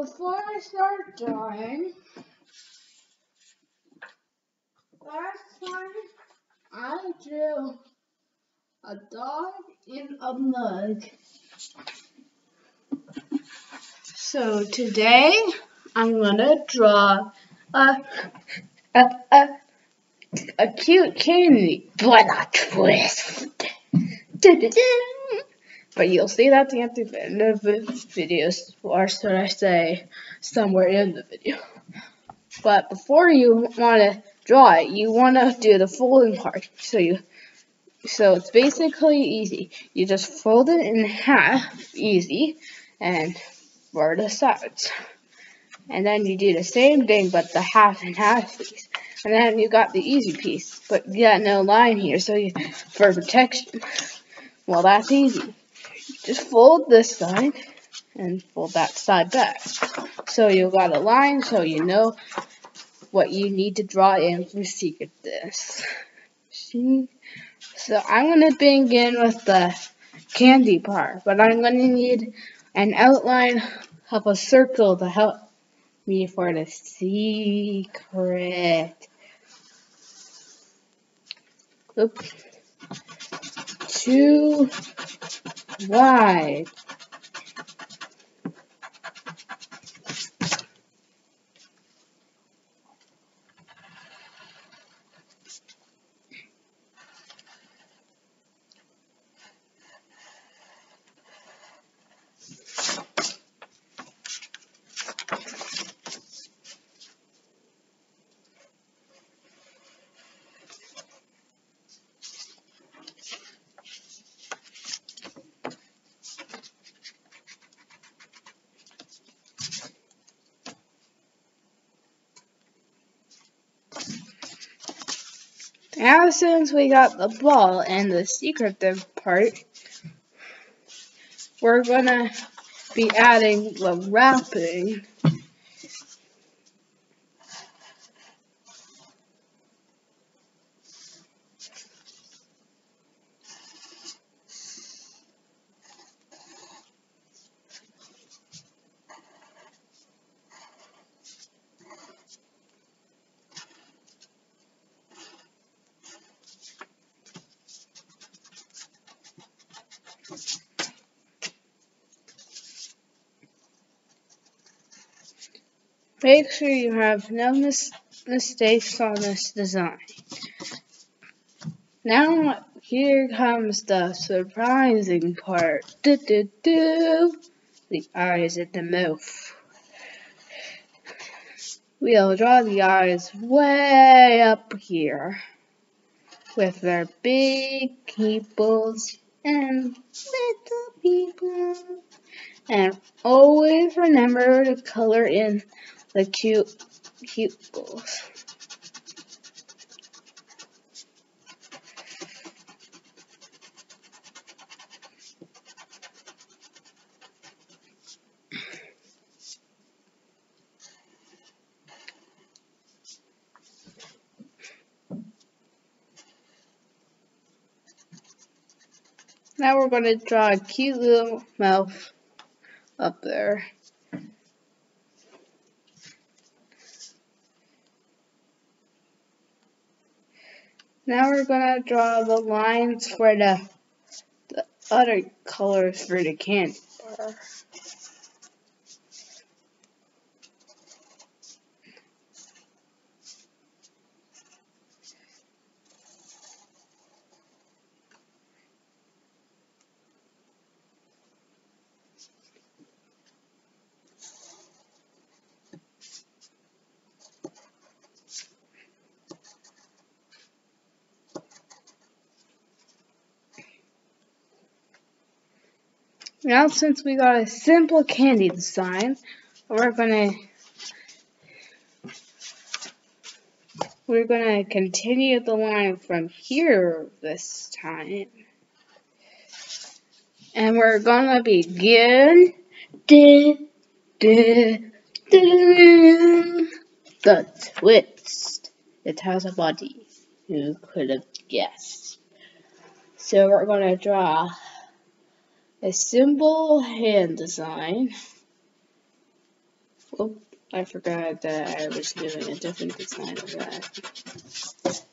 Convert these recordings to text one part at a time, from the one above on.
before I start drawing, last time I drew a dog in a mug. So today I'm gonna draw a a a, a cute candy, but a twist. But you'll see that at the end of the video, or should I say, somewhere in the video. But before you want to draw it, you want to do the folding part. So you, so it's basically easy. You just fold it in half, easy, and for the sides. And then you do the same thing, but the half and half piece. And then you got the easy piece, but you got no line here, so you, for protection. Well, that's easy. Just fold this side and fold that side back. So you've got a line so you know what you need to draw in for secret this. See? So I'm going to begin with the candy part, but I'm going to need an outline of a circle to help me for the secret. Oops. Too wide. Now since we got the ball and the secretive part, we're gonna be adding the wrapping. Make sure you have no mis mistakes on this design. Now, here comes the surprising part. Do, do, do. The eyes and the mouth. We'll draw the eyes way up here with their big pupils and little people. And always remember to color in the cute cute pupils. Now we're going to draw a cute little mouth up there. Now we're going to draw the lines for the, the other colors for the bar. Now since we got a simple candy design, we're gonna we're gonna continue the line from here this time. And we're gonna begin the twist. It has a body. Who could have guessed? So we're gonna draw a simple hand design. Oh, I forgot that I was doing a different design of that.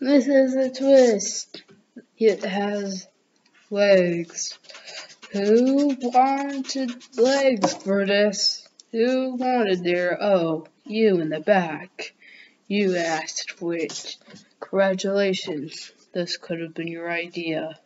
This is a twist. It has legs. Who wanted legs for this? Who wanted their, oh, you in the back. You asked which. Congratulations. This could have been your idea.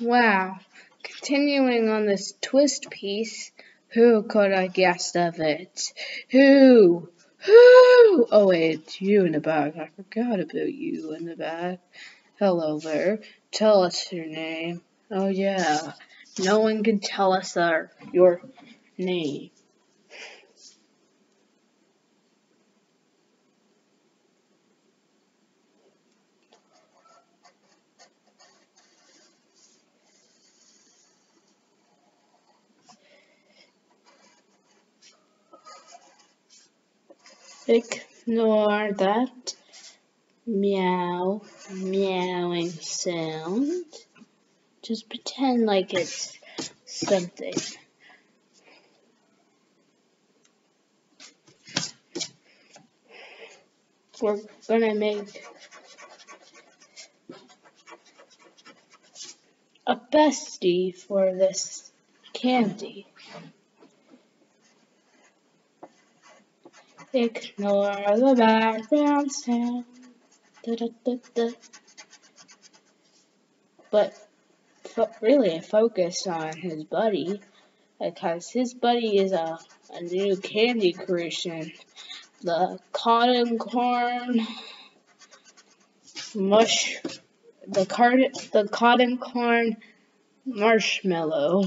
Wow. Continuing on this twist piece, who could have guessed of it? Who? Who? Oh wait, it's you in the back. I forgot about you in the back. Hello there. Tell us your name. Oh yeah. No one can tell us our, your name. Ignore that meow, meowing sound. Just pretend like it's something. We're gonna make a bestie for this candy. Ignore the background sound. Da, da, da, but really focus on his buddy because his buddy is a, a new candy creation. The cotton corn mush the card the cotton corn marshmallow.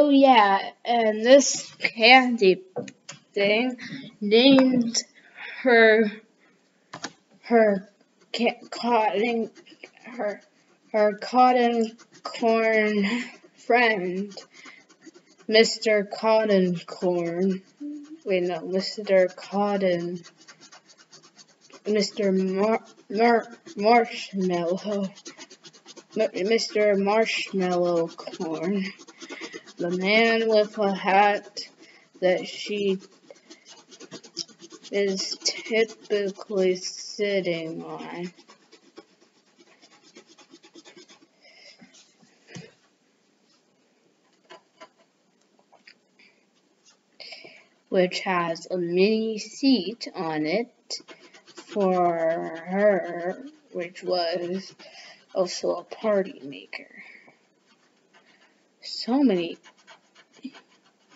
Oh yeah, and this candy thing named her her cotton her her cotton corn friend, Mr. Cotton Corn. Wait, no, Mr. Cotton. Mr. Mar Mar Marshmallow. Mr. Marshmallow Corn the man with a hat that she is typically sitting on. Which has a mini seat on it for her which was also a party maker. So many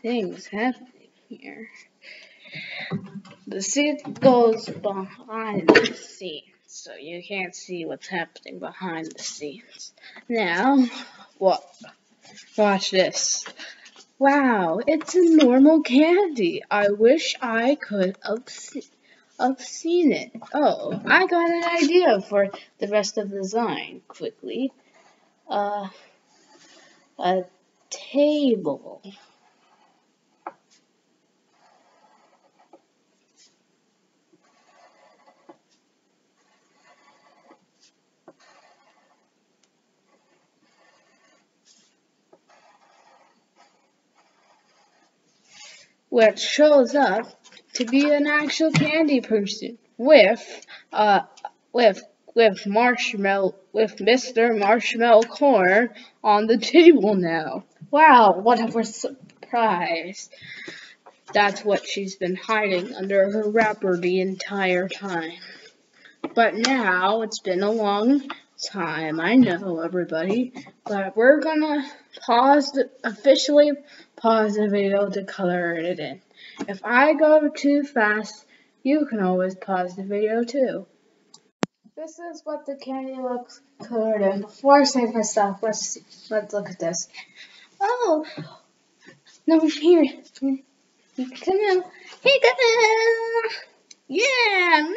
things happening here. The scene goes behind the scenes, so you can't see what's happening behind the scenes. Now, what? Watch this. Wow, it's a normal candy. I wish I could have, se have seen it. Oh, I got an idea for the rest of the design quickly. Uh, a table. which shows up to be an actual candy person with uh with with marshmallow with Mr. Marshmallow Corn on the table now. Wow, what a surprise. That's what she's been hiding under her wrapper the entire time. But now it's been a long time, I know everybody, but we're gonna pause the, officially pause the video to color it in. If I go too fast, you can always pause the video too. This is what the candy looks colored in. Before I save myself, let's let's look at this. Oh, no, here. Come on. Hey, come Yeah,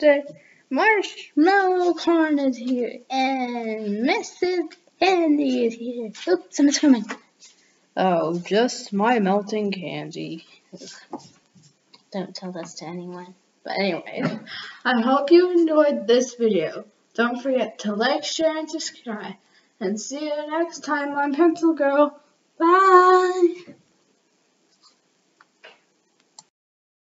Mr. Marshmallow Corn is here, and Mrs. Candy is here. Oops, someone's coming. Oh, just my melting candy. Don't tell this to anyone. But anyway, I hope you enjoyed this video. Don't forget to like, share, and subscribe. And see you next time on Pencil Girl. Bye!